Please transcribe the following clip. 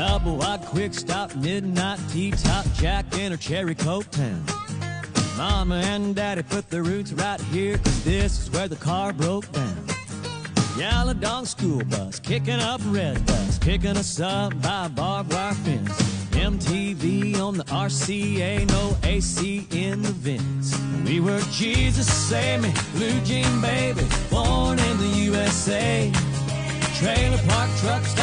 Double wide, quick stop, midnight T-top, Jack in her cherry coke town. Mama and daddy put their roots right here, cause this is where the car broke down. Yellow dog school bus, kicking up red bus, kicking us up by barbed wire fence. MTV on the RCA, no AC in the vents. We were Jesus save blue jean baby, born in the USA. Trailer park trucks